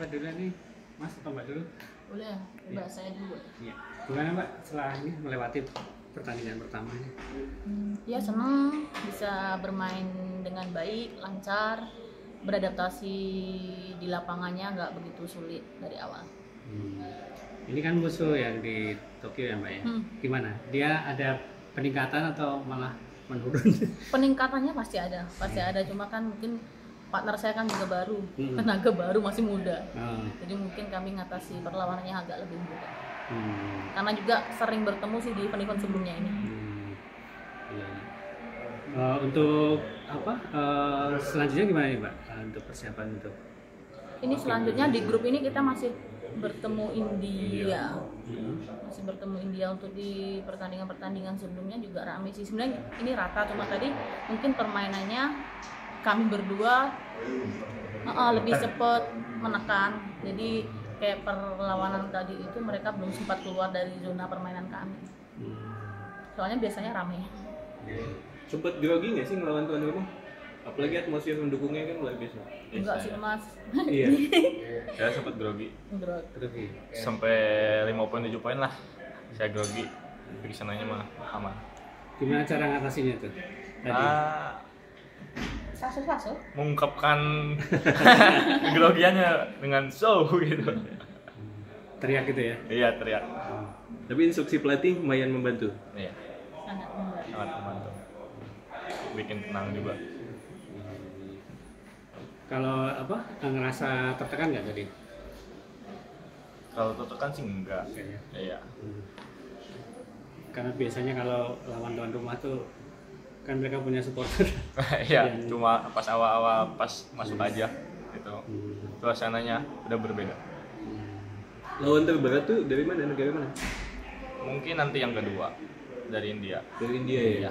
siapa dulu nih? Mas atau Mbak dulu? Boleh, coba saya dulu. Iya. Gimana Mbak setelah ini melewati pertandingan pertama ini? Hmm, ya senang bisa bermain dengan baik, lancar, beradaptasi di lapangannya nggak begitu sulit dari awal. Hmm. Ini kan musuh yang di Tokyo ya Mbak ya? Hmm. Gimana? Dia ada peningkatan atau malah menurun? Peningkatannya pasti ada, pasti ada. Cuma kan mungkin partner saya kan juga baru, Hmm. tenaga baru masih muda. Oh. Jadi mungkin kami ngatasi perlawanannya agak lebih mudah. Hmm. Karena juga sering bertemu sih di event-event sebelumnya ini. Hmm. Eh, untuk apa? eh, selanjutnya gimana nih Mbak? Eh, untuk persiapan untuk Ini selanjutnya di grup ini kita masih bertemu India. Hmm. Masih bertemu India untuk di pertandingan-pertandingan sebelumnya juga rame sih. Sebenarnya ini rata cuma tadi mungkin permainannya kami berdua uh, uh, lebih cepat menekan. Jadi kayak perlawanan tadi itu mereka belum sempat keluar dari zona permainan kami. Soalnya biasanya rame. Sempet grogi nggak sih ngelawan tuan rumah? Apalagi atmosfer mendukungnya kan luar biasa. Enggak sih mas. Iya. saya sempat grogi iya. sampai 5 poin 7 poin lah saya grogi tapi ke sananya mah aman Gimana cara ngatasinnya tuh? Tadi. ah Faso-faso. mengungkapkan kegrogiannya dengan show gitu Teriak gitu ya? iya teriak Tapi instruksi pelatih lumayan membantu. iya Sangat membantu. sangat membantu bikin tenang juga Kalau apa? Ngerasa tertekan nggak tadi? kalau tertekan sih enggak Kayaknya. iya Karena biasanya kalau lawan tuan rumah tuh kan mereka punya supporter. iya Yang- cuma pas awal-awal pas masuk aja gitu Hmm. suasananya udah berbeda Lawan terberat tuh dari mana? Negara mana? mungkin nanti yang kedua dari India Dari India ya. Iya.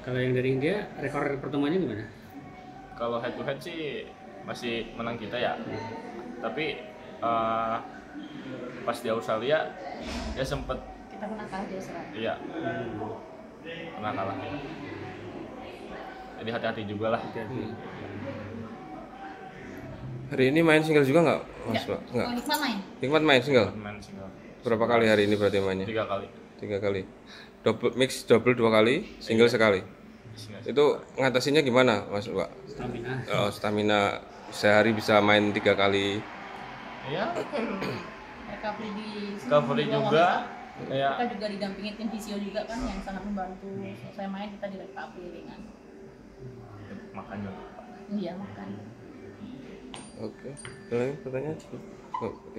Kalau yang dari India, rekor pertemuannya gimana? kalau head to head sih masih menang kita ya tapi eh, pas di Australia dia sempet Kita pernah kalah di Australia. iya pernah kalah jadi hati-hati juga lah Hati-hati. Hari ini main single juga nggak, Mas Pak? Nggak. Oh, Hikmat main? Hikmat main single. main single Berapa kali hari ini berarti mainnya? tiga kali Tiga kali. Double mix double dua kali, single sekali. Single. Itu ngatasinya gimana, Mas Pak? Stamina. Kalau stamina sehari bisa main tiga kali. iya recovery di Recovery juga, ya. kita juga didampingin tim fisio juga kan yang sangat membantu selesai main kita di recovery ringan makan juga iya makan Oke. Ada lagi pertanyaan? Oh, Oke.